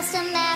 just a